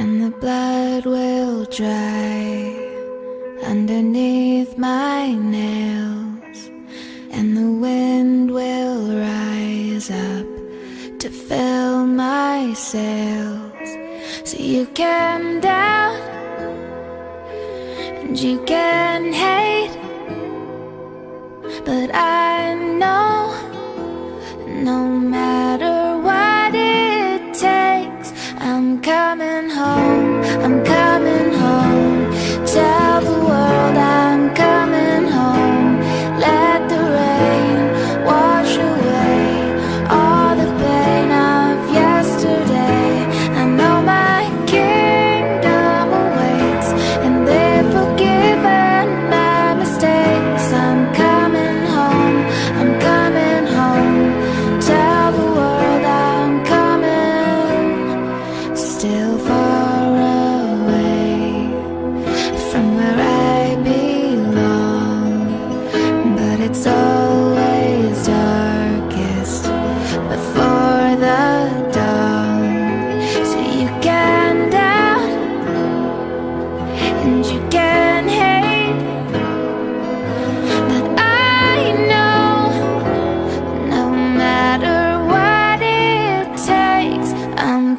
and the blood will dry underneath my nails, and the wind will rise up to fill my sails. So you can doubt and you can hate, but I know no matter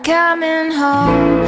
coming home.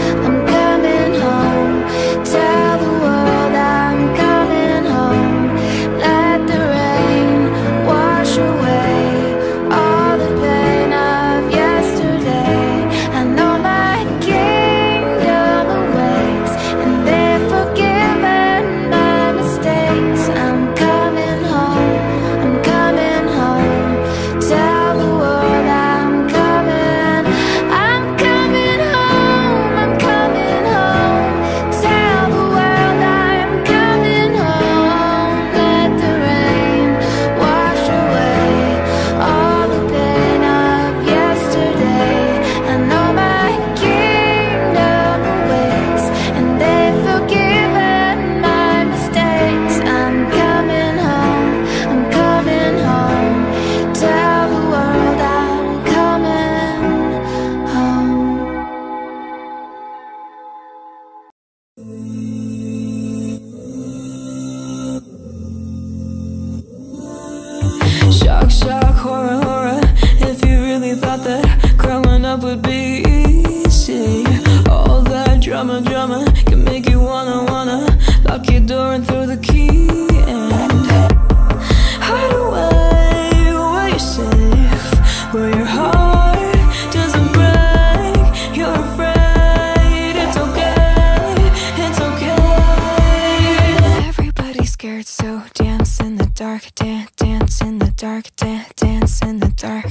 Dark, dance, in the dark, dance, dance in the dark.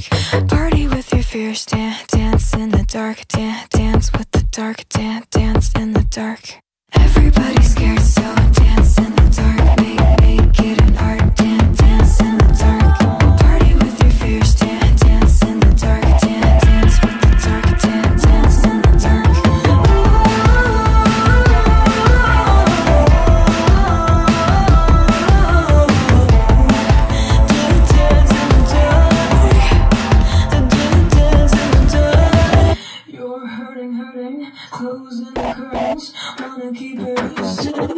Party with your fears, dance, dance in the dark, dance, dance with the dark, dance, dance in the dark. Everybody's scared, so dance in the dark, make, make it an art, dance, dance in the hurting, closing the curtains, wanna keep it a secret.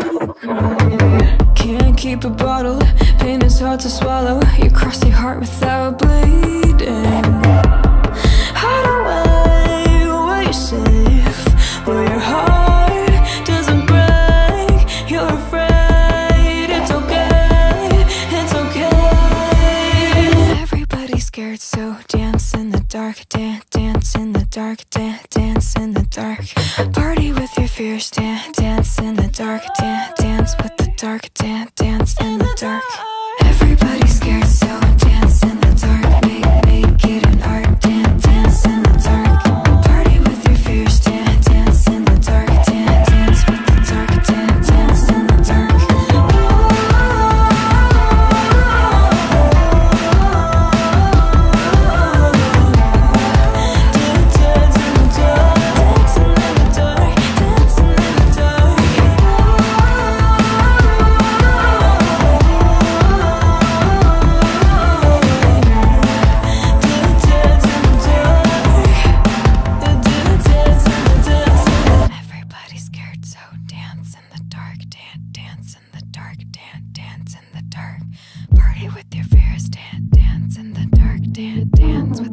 Can't keep it bottled, pain is hard to swallow. You cross your heart without bleeding. Hide away where you're safe, where your heart doesn't break. You're afraid it's okay, it's okay. Everybody's scared, so dance in the dark, dance, dance in the dark, dance, dark. Party with your fears, dance, dance in the dark, dance, dance with the dark, dance, dance, dance with